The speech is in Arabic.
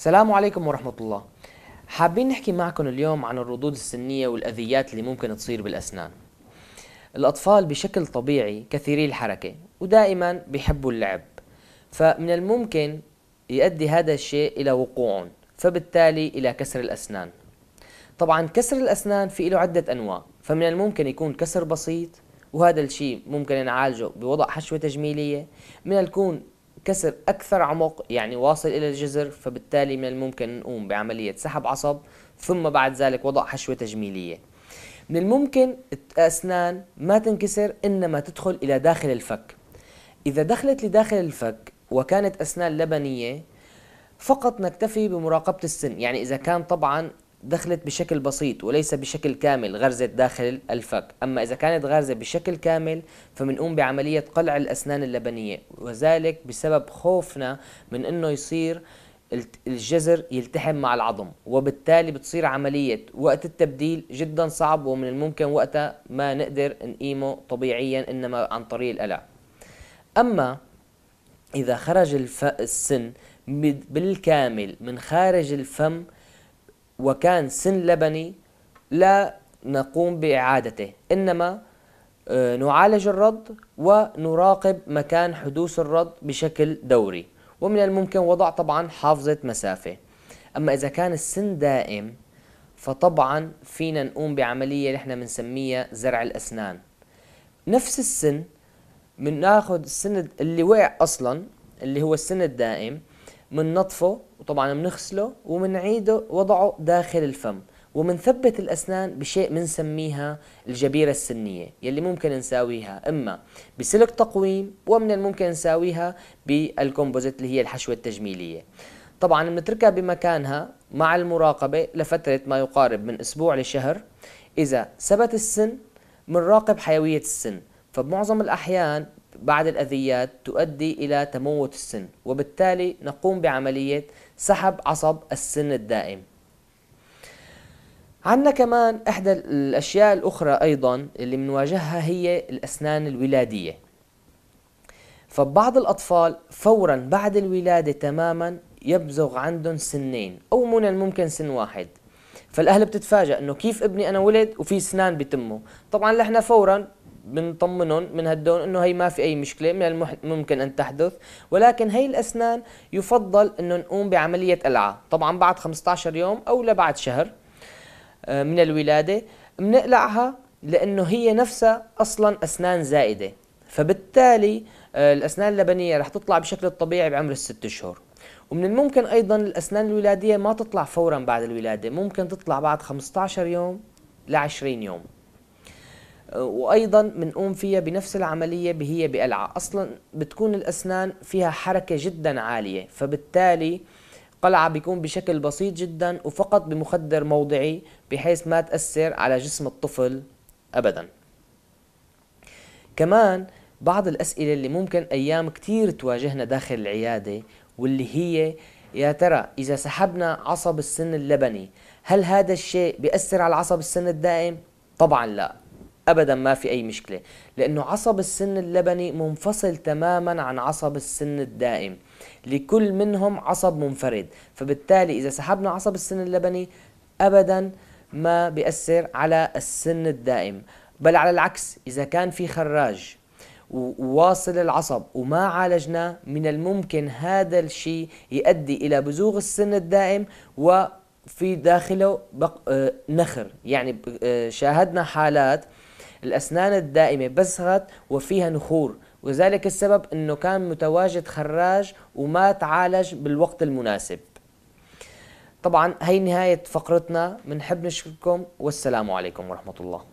السلام عليكم ورحمة الله. حابين نحكي معكم اليوم عن الردود السنية والأذيات اللي ممكن تصير بالأسنان. الأطفال بشكل طبيعي كثيري الحركة ودائما بيحبوا اللعب. فمن الممكن يؤدي هذا الشيء إلى وقوع فبالتالي إلى كسر الأسنان. طبعا كسر الأسنان في له عدة أنواع فمن الممكن يكون كسر بسيط وهذا الشيء ممكن نعالجه بوضع حشوة تجميلية. من الكون كسر أكثر عمق يعني واصل إلى الجذر فبالتالي من الممكن نقوم بعملية سحب عصب ثم بعد ذلك وضع حشوة تجميلية. من الممكن الأسنان ما تنكسر إنما تدخل إلى داخل الفك. إذا دخلت لداخل الفك وكانت أسنان لبنية فقط نكتفي بمراقبة السن يعني إذا كان طبعا دخلت بشكل بسيط وليس بشكل كامل غرزة داخل الفك. أما إذا كانت غارزة بشكل كامل فمنقوم بعملية قلع الأسنان اللبنية وذلك بسبب خوفنا من أنه يصير الجذر يلتحم مع العظم وبالتالي بتصير عملية وقت التبديل جدا صعب ومن الممكن وقتها ما نقدر نقيمه طبيعيا إنما عن طريق القلع. أما إذا خرج السن بالكامل من خارج الفم وكان سن لبني لا نقوم بإعادته إنما آه، نعالج الرد ونراقب مكان حدوث الرد بشكل دوري. ومن الممكن وضع طبعا حافظة مسافة. أما إذا كان السن دائم فطبعا فينا نقوم بعملية نحن بنسميها زرع الأسنان. نفس السن بناخذ السن اللي وقع أصلا اللي هو السن الدائم مننظفه وطبعا بنغسله ومنعيده وضعه داخل الفم. ومنثبت الأسنان بشيء بنسميها الجبيرة السنية يلي ممكن نساويها إما بسلك تقويم ومن الممكن نساويها بالكومبوزيت اللي هي الحشوة التجميلية. طبعا بنتركها بمكانها مع المراقبة لفترة ما يقارب من أسبوع لشهر. إذا ثبت السن بنراقب حيوية السن فبمعظم الأحيان بعد الأذيات تؤدي إلى تموت السن وبالتالي نقوم بعملية سحب عصب السن الدائم. عندنا كمان إحدى الأشياء الأخرى أيضا اللي بنواجهها هي الأسنان الولادية. فبعض الأطفال فورا بعد الولادة تماما يبزغ عندهم سنين أو من الممكن سن واحد. فالأهل بتتفاجأ إنه كيف ابني أنا ولد وفي سنان بتمه. طبعا نحن فورا بنطمنهم من هدون إنه هي ما في أي مشكلة من الممكن أن تحدث. ولكن هي الأسنان يفضل إنه نقوم بعملية قلعة. طبعا بعد 15 يوم أو لبعد شهر آه، من الولادة بنقلعها لإنه هي نفسها أصلا أسنان زائدة. فبالتالي آه، الأسنان اللبنية رح تطلع بشكل الطبيعي بعمر الست اشهر ومن الممكن أيضا الأسنان الولادية ما تطلع فورا بعد الولادة ممكن تطلع بعد 15 يوم ل 20 يوم. وأيضا بنقوم فيها بنفس العملية هي بقلعه أصلا بتكون الأسنان فيها حركة جدا عالية فبالتالي قلعة بيكون بشكل بسيط جدا وفقط بمخدر موضعي بحيث ما تأثر على جسم الطفل أبدا. كمان بعض الأسئلة اللي ممكن أيام كتير تواجهنا داخل العيادة واللي هي يا ترى إذا سحبنا عصب السن اللبني هل هذا الشيء بيأثر على عصب السن الدائم؟ طبعا لا. ابدا ما في أي مشكلة. لأنه عصب السن اللبني منفصل تماما عن عصب السن الدائم. لكل منهم عصب منفرد. فبالتالي إذا سحبنا عصب السن اللبني ابدا ما بيأثر على السن الدائم. بل على العكس إذا كان في خراج وواصل العصب وما عالجناه من الممكن هذا الشيء يؤدي إلى بزوغ السن الدائم وفي داخله آه، نخر. يعني آه، شاهدنا حالات الأسنان الدائمة بزغت وفيها نخور. وذلك السبب أنه كان متواجد خراج وما تعالج بالوقت المناسب. طبعا هي نهاية فقرتنا. بنحب نشكركم والسلام عليكم ورحمة الله.